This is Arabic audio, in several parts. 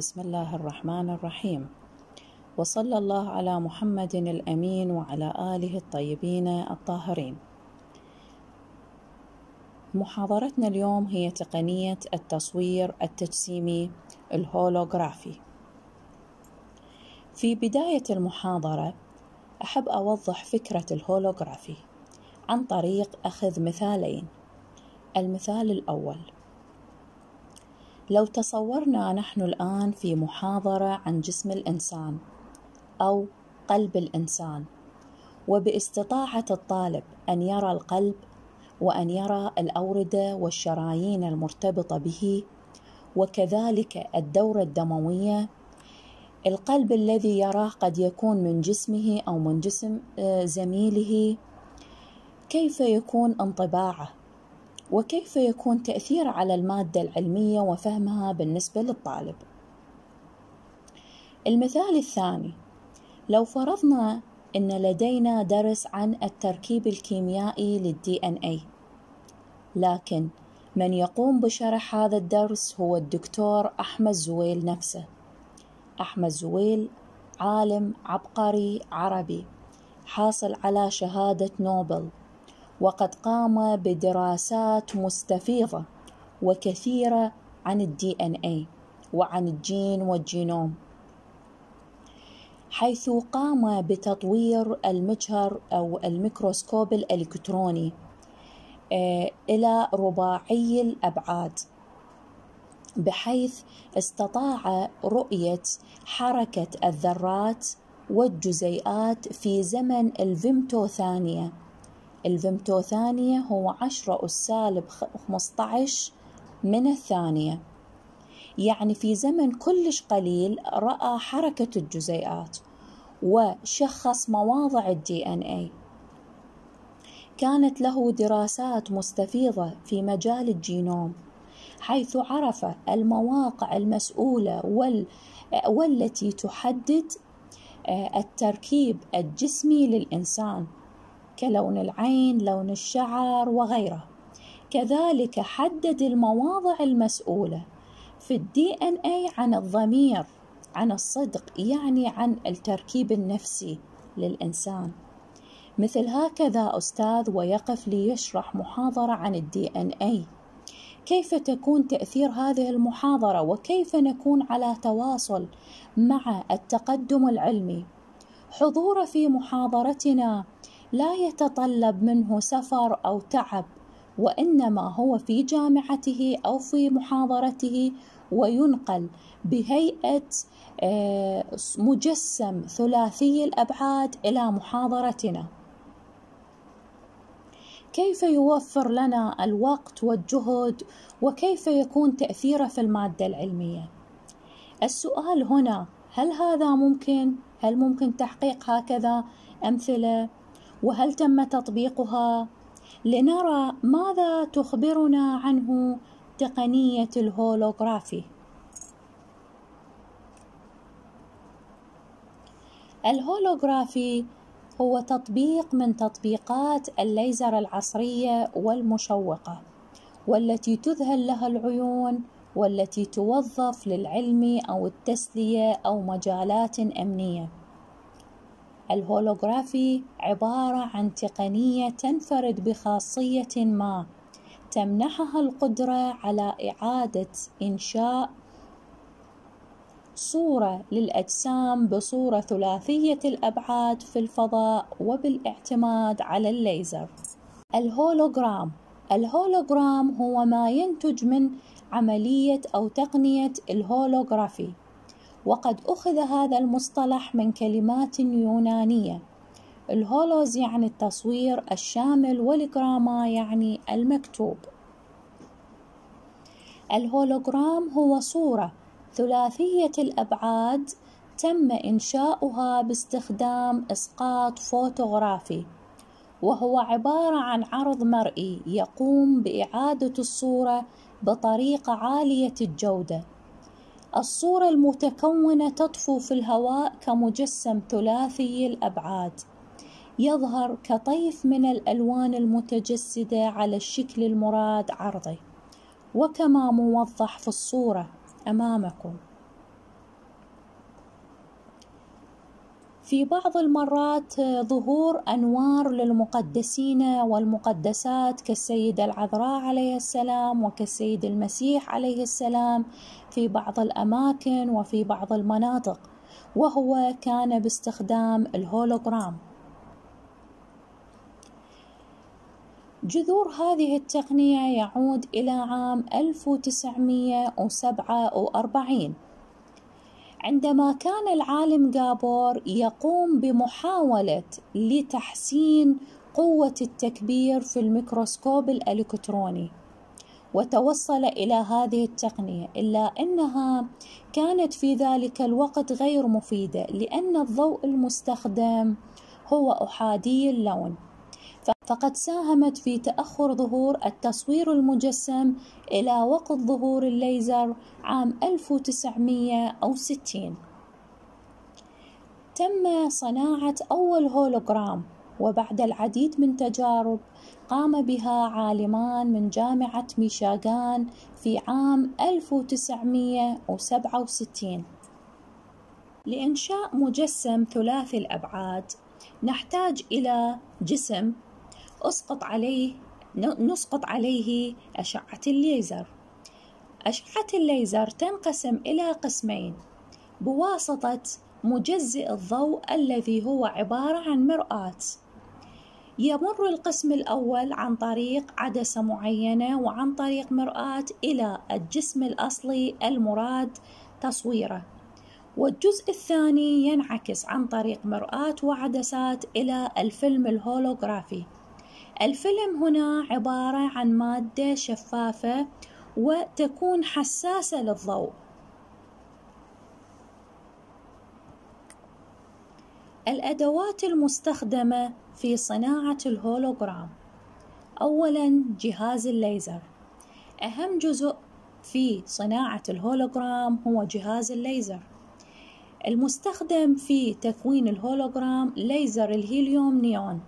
بسم الله الرحمن الرحيم. وصلى الله على محمد الأمين وعلى آله الطيبين الطاهرين. محاضرتنا اليوم هي تقنية التصوير التجسيمي الهولوغرافي. في بداية المحاضرة أحب أوضح فكرة الهولوغرافي عن طريق أخذ مثالين. المثال الأول لو تصورنا نحن الآن في محاضرة عن جسم الإنسان أو قلب الإنسان وباستطاعة الطالب أن يرى القلب وأن يرى الأوردة والشرايين المرتبطة به وكذلك الدورة الدموية القلب الذي يراه قد يكون من جسمه أو من جسم آه، زميله كيف يكون انطباعه؟ وكيف يكون تأثير على المادة العلمية وفهمها بالنسبة للطالب؟ المثال الثاني لو فرضنا أن لدينا درس عن التركيب الكيميائي للدي ان اي لكن من يقوم بشرح هذا الدرس هو الدكتور أحمد زويل نفسه. أحمد زويل عالم عبقري عربي حاصل على شهادة نوبل. وقد قام بدراسات مستفيضة وكثيرة عن ال DNA وعن الجين والجينوم. حيث قام بتطوير المجهر أو الميكروسكوب الإلكتروني آه، إلى رباعي الأبعاد بحيث استطاع رؤية حركة الذرات والجزيئات في زمن الفيمتو ثانية الفيمتو ثانية هو عشرة أس سالب خمسة عشر من الثانية. يعني في زمن كلش قليل رأى حركة الجزيئات وشخص مواضع ال DNA كانت له دراسات مستفيضة في مجال الجينوم حيث عرف المواقع المسؤولة وال والتي تحدد آه، التركيب الجسمي للإنسان. كلون العين لون الشعر وغيره. كذلك حدد المواضع المسؤولة في ال DNA عن الضمير عن الصدق يعني عن التركيب النفسي للإنسان. مثل هكذا أستاذ ويقف ليشرح محاضرة عن ال DNA كيف تكون تأثير هذه المحاضرة وكيف نكون على تواصل مع التقدم العلمي؟ حضور في محاضرتنا لا يتطلب منه سفر أو تعب وإنما هو في جامعته أو في محاضرته وينقل بهيئة آه، مجسم ثلاثي الأبعاد إلى محاضرتنا. كيف يوفر لنا الوقت والجهد وكيف يكون تأثيره في المادة العلمية؟ السؤال هنا هل هذا ممكن؟ هل ممكن تحقيق هكذا؟ أمثلة وهل تم تطبيقها؟ لنرى ماذا تخبرنا عنه تقنية الهولوغرافي. الهولوغرافي هو تطبيق من تطبيقات الليزر العصرية والمشوقة والتي تذهل لها العيون والتي توظف للعلم أو التسلية أو مجالات أمنية. الهولوغرافي عبارة عن تقنية تنفرد بخاصية ما تمنحها القدرة على إعادة إنشاء صورة للأجسام بصورة ثلاثية الأبعاد في الفضاء وبالاعتماد على الليزر. الهولوغرام الهولوغرام هو ما ينتج من عملية أو تقنية الهولوغرافي وقد أخذ هذا المصطلح من كلمات يونانية. الهولوز يعني التصوير الشامل والجراما يعني المكتوب. الهولوجرام هو صورة ثلاثية الأبعاد تم إنشاؤها باستخدام إسقاط فوتوغرافي وهو عبارة عن عرض مرئي يقوم بإعادة الصورة بطريقة عالية الجودة. الصورة المتكونة تطفو في الهواء كمجسم ثلاثي الأبعاد. يظهر كطيف من الألوان المتجسدة على الشكل المراد عرضه. وكما موضح في الصورة أمامكم. في بعض المرات ظهور أنوار للمقدسين والمقدسات كالسيدة العذراء عليه السلام وكالسيد المسيح عليه السلام في بعض الأماكن وفي بعض المناطق وهو كان باستخدام الهولوغرام. جذور هذه التقنية يعود إلى عام 1947 عندما كان العالم جابور يقوم بمحاولة لتحسين قوة التكبير في الميكروسكوب الإلكتروني. وتوصل إلى هذه التقنية إلا أنها كانت في ذلك الوقت غير مفيدة لأن الضوء المستخدم هو أحادي اللون. فقد ساهمت في تأخر ظهور التصوير المجسم إلى وقت ظهور الليزر عام 1960 تم صناعة أول هولوغرام. وبعد العديد من تجارب قام بها عالمان من جامعة ميشاغان في عام 1967 لإنشاء مجسم ثلاثي الأبعاد نحتاج إلى جسم أسقط عليه نسقط عليه أشعة الليزر. أشعة الليزر تنقسم إلى قسمين بواسطة مجزئ الضوء الذي هو عبارة عن مرآة. يمر القسم الأول عن طريق عدسة معينة وعن طريق مرآة إلى الجسم الأصلي المراد تصويره. والجزء الثاني ينعكس عن طريق مرآة وعدسات إلى الفيلم الهولوغرافي. الفيلم هنا عبارة عن مادة شفافة وتكون حساسة للضوء. الأدوات المستخدمة في صناعة الهولوغرام. أولا جهاز الليزر. أهم جزء في صناعة الهولوغرام هو جهاز الليزر. المستخدم في تكوين الهولوغرام ليزر الهيليوم نيون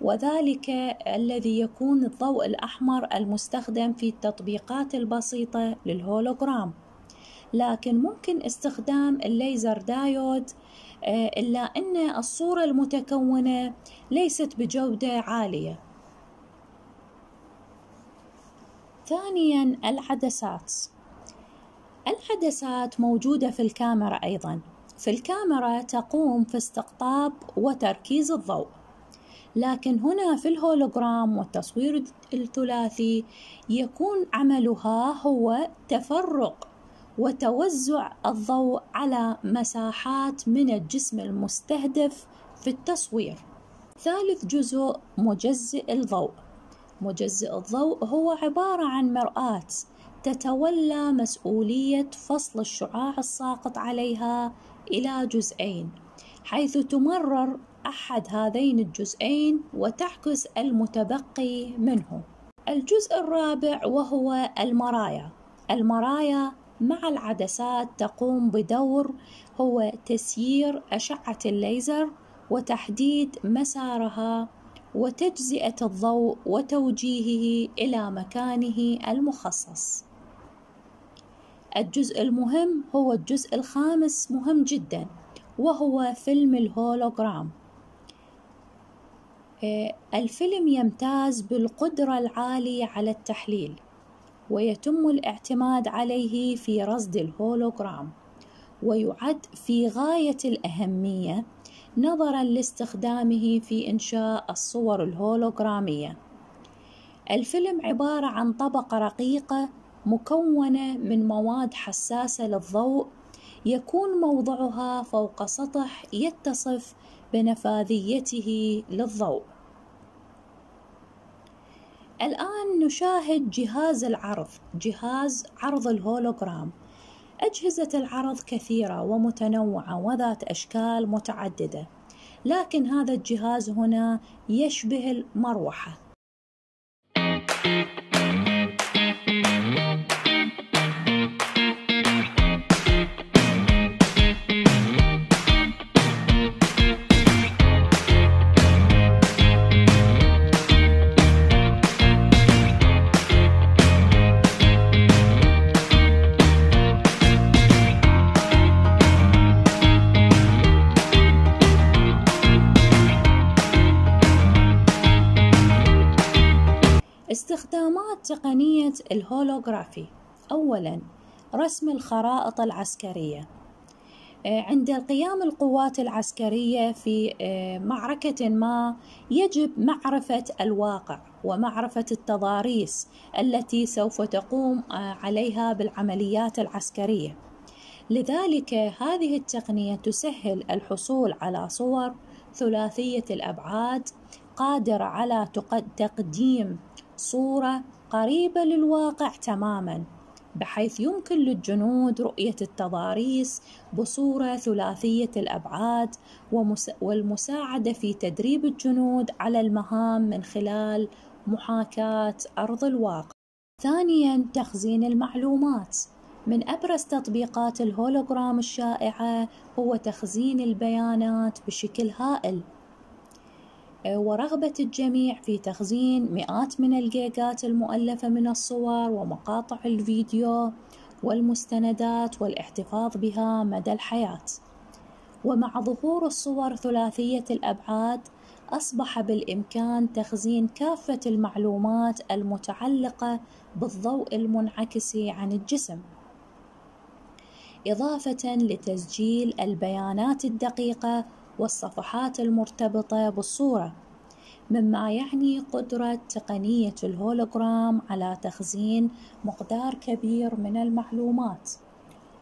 وذلك الذي يكون الضوء الأحمر المستخدم في التطبيقات البسيطة للهولوغرام. لكن ممكن استخدام ال laser diode إلا أن الصورة المتكونة ليست بجودة عالية. ثانيا العدسات العدسات موجودة في الكاميرا أيضا. في الكاميرا تقوم في استقطاب وتركيز الضوء. لكن هنا في الهولوغرام والتصوير الثلاثي يكون عملها هو تفرق وتوزع الضوء على مساحات من الجسم المستهدف في التصوير. ثالث جزء مجزئ الضوء. مجزئ الضوء هو عبارة عن مرآة تتولى مسؤولية فصل الشعاع الساقط عليها إلى جزئين حيث تمرر أحد هذين الجزئين وتعكس المتبقي منه. الجزء الرابع وهو المرايا. المرايا مع العدسات تقوم بدور هو تسيير أشعة الليزر وتحديد مسارها وتجزئة الضوء وتوجيهه إلى مكانه المخصص. الجزء المهم هو الجزء الخامس مهم جدا وهو فيلم الهولوغرام. آه، الفيلم يمتاز بالقدرة العالية على التحليل ويتم الاعتماد عليه في رصد الهولوغرام ويعد في غاية الأهمية نظرا لاستخدامه في إنشاء الصور الهولوغرامية. الفيلم عبارة عن طبقة رقيقة مكونة من مواد حساسة للضوء يكون موضعها فوق سطح يتصف بنفاذيته للضوء. الآن نشاهد جهاز العرض جهاز عرض الهولوغرام. أجهزة العرض كثيرة ومتنوعة وذات أشكال متعددة لكن هذا الجهاز هنا يشبه المروحة. تقنية الهولوغرافي. أولاً رسم الخرائط العسكرية. آه، عند قيام القوات العسكرية في آه، معركة ما يجب معرفة الواقع ومعرفة التضاريس التي سوف تقوم آه، عليها بالعمليات العسكرية. لذلك هذه التقنية تسهل الحصول على صور ثلاثية الأبعاد قادرة على تقديم صورة قريبة للواقع تماماً بحيث يمكن للجنود رؤية التضاريس بصورة ثلاثية الأبعاد والمساعدة في تدريب الجنود على المهام من خلال محاكاة أرض الواقع. ثانياً تخزين المعلومات من أبرز تطبيقات الهولوجرام الشائعة هو تخزين البيانات بشكل هائل ورغبة الجميع في تخزين مئات من الجيجات المؤلفة من الصور ومقاطع الفيديو والمستندات والاحتفاظ بها مدى الحياة. ومع ظهور الصور ثلاثية الأبعاد أصبح بالإمكان تخزين كافة المعلومات المتعلقة بالضوء المنعكس عن الجسم. إضافة لتسجيل البيانات الدقيقة والصفحات المرتبطة بالصورة مما يعني قدرة تقنية الهولوجرام على تخزين مقدار كبير من المعلومات.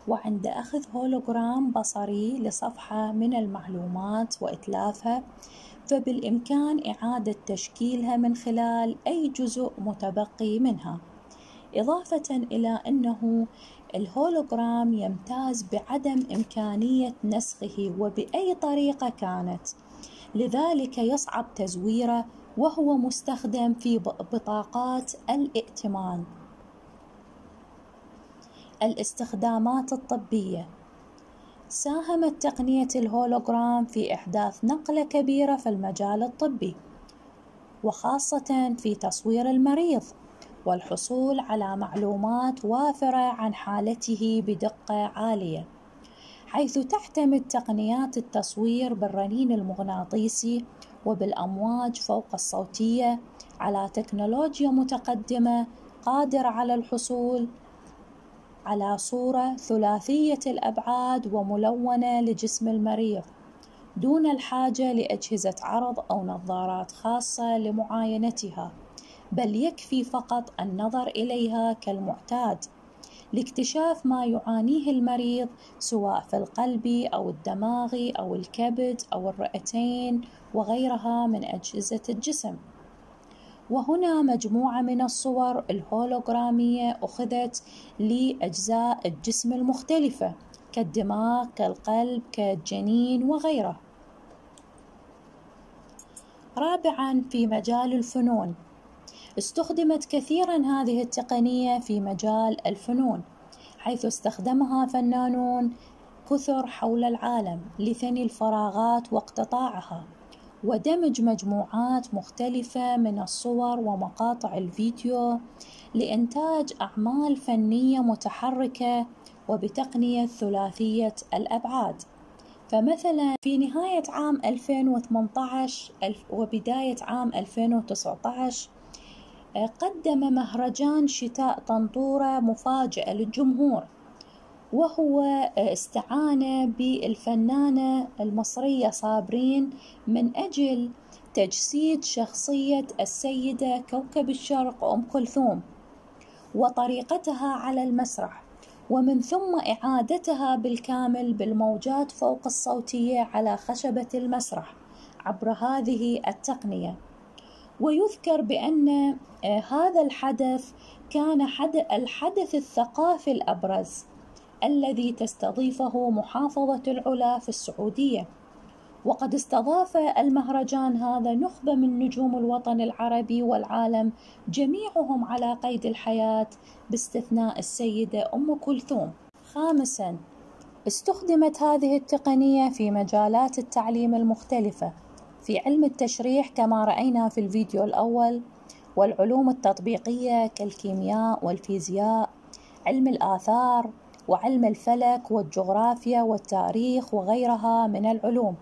وعند أخذ هولوجرام بصري لصفحة من المعلومات وإتلافها فبالإمكان إعادة تشكيلها من خلال أي جزء متبقي منها إضافة إلى أنه الهولوجرام يمتاز بعدم إمكانية نسخه وبأي طريقة كانت. لذلك يصعب تزويره وهو مستخدم في بطاقات الائتمان. الاستخدامات الطبية. ساهمت تقنية الهولوجرام في إحداث نقلة كبيرة في المجال الطبي وخاصة في تصوير المريض. والحصول على معلومات وافرة عن حالته بدقة عالية حيث تعتمد تقنيات التصوير بالرنين المغناطيسي وبالأمواج فوق الصوتية على تكنولوجيا متقدمة قادرة على الحصول على صورة ثلاثية الأبعاد وملونة لجسم المريض دون الحاجة لأجهزة عرض أو نظارات خاصة لمعاينتها. بل يكفي فقط النظر إليها كالمعتاد لاكتشاف ما يعانيه المريض سواء في القلب أو الدماغ أو الكبد أو الرئتين وغيرها من أجهزة الجسم. وهنا مجموعة من الصور الهولوغرامية أخذت لأجزاء الجسم المختلفة كالدماغ كالقلب كالجنين وغيره. رابعا في مجال الفنون. استخدمت كثيرا هذه التقنية في مجال الفنون حيث استخدمها فنانون كثر حول العالم لثني الفراغات واقتطاعها ودمج مجموعات مختلفة من الصور ومقاطع الفيديو لإنتاج أعمال فنية متحركة وبتقنية ثلاثية الأبعاد. فمثلا في نهاية عام 2018 وبداية عام 2019 قدم مهرجان شتاء طنطورة مفاجأة للجمهور وهو استعان بالفنانة المصرية صابرين من أجل تجسيد شخصية السيدة كوكب الشرق أم كلثوم وطريقتها على المسرح ومن ثم إعادتها بالكامل بالموجات فوق الصوتية على خشبة المسرح عبر هذه التقنية. ويذكر بأن آه، هذا الحدث كان الحدث الثقافي الأبرز الذي تستضيفه محافظة العلا في السعودية وقد استضاف المهرجان هذا نخبة من نجوم الوطن العربي والعالم جميعهم على قيد الحياة باستثناء السيدة أم كلثوم. خامساً استخدمت هذه التقنية في مجالات التعليم المختلفة في علم التشريح كما رأينا في الفيديو الأول والعلوم التطبيقية كالكيمياء والفيزياء علم الآثار وعلم الفلك والجغرافيا والتاريخ وغيرها من العلوم.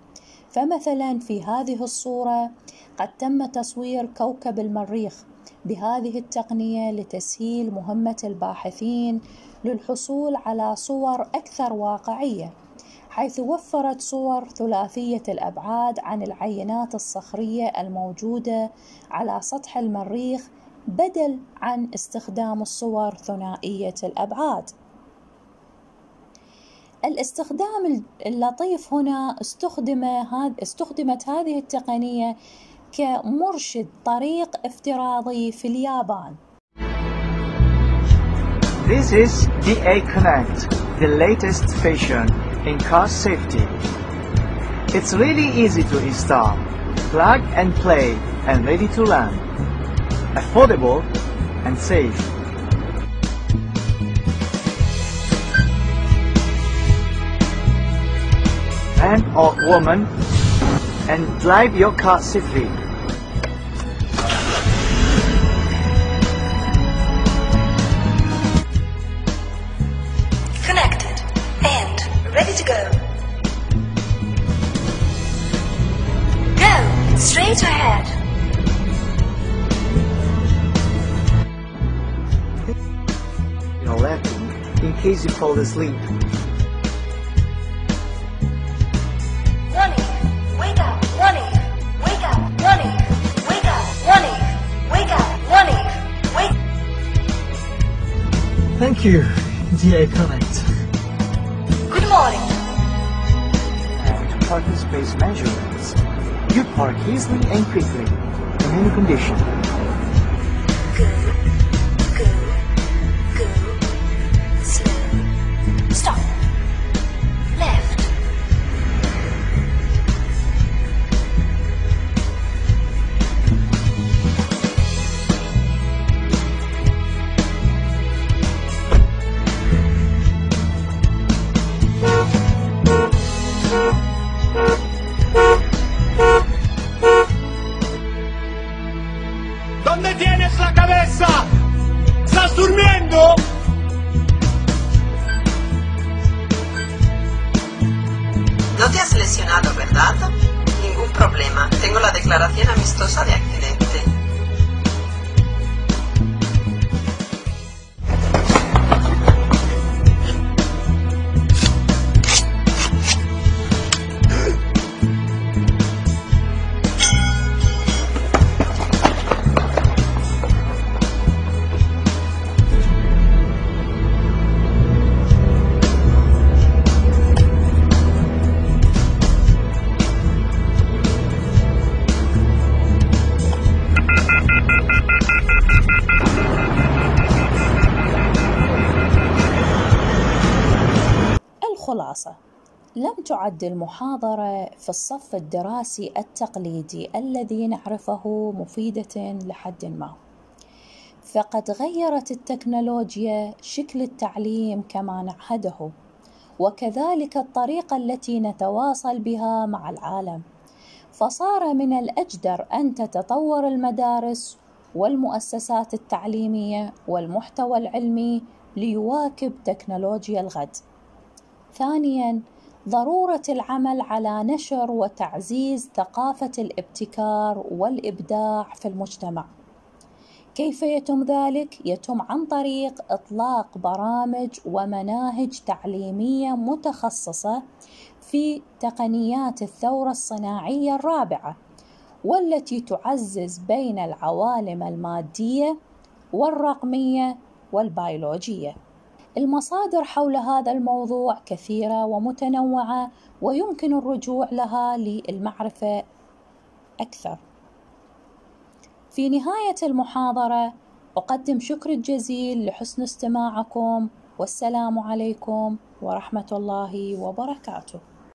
فمثلا في هذه الصورة قد تم تصوير كوكب المريخ بهذه التقنية لتسهيل مهمة الباحثين للحصول على صور أكثر واقعية. حيث وفرت صور ثلاثية الأبعاد عن العينات الصخرية الموجودة على سطح المريخ بدل عن استخدام الصور ثنائية الأبعاد. الاستخدام اللطيف هنا استخدم استخدمت هذه التقنية كمرشد طريق افتراضي في اليابان. This is DA Connect, the latest fashion in car safety. It's really easy to install, plug and play and ready to learn. Affordable and safe. Man or woman and drive your car safely. Case you fall asleep. Ronnie, wake up. Ronnie, wake up. Ronnie, wake up. Ronnie, wake up. Ronnie, wake. Thank you, DA Connect. Good morning. And parking space measurements. You park easily and quickly in any condition. تعد المحاضرة في الصف الدراسي التقليدي الذي نعرفه مفيدة لحد ما. فقد غيرت التكنولوجيا شكل التعليم كما نعهده وكذلك الطريقة التي نتواصل بها مع العالم. فصار من الأجدر أن تتطور المدارس والمؤسسات التعليمية والمحتوى العلمي ليواكب تكنولوجيا الغد. ثانيا ضرورة العمل على نشر وتعزيز ثقافة الابتكار والإبداع في المجتمع. كيف يتم ذلك؟ يتم عن طريق إطلاق برامج ومناهج تعليمية متخصصة في تقنيات الثورة الصناعية الرابعة والتي تعزز بين العوالم المادية والرقمية والبيولوجية. المصادر حول هذا الموضوع كثيرة ومتنوعة ويمكن الرجوع لها للمعرفة أكثر. في نهاية المحاضرة أقدم شكر الجزيل لحسن استماعكم والسلام عليكم ورحمة الله وبركاته.